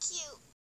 cute.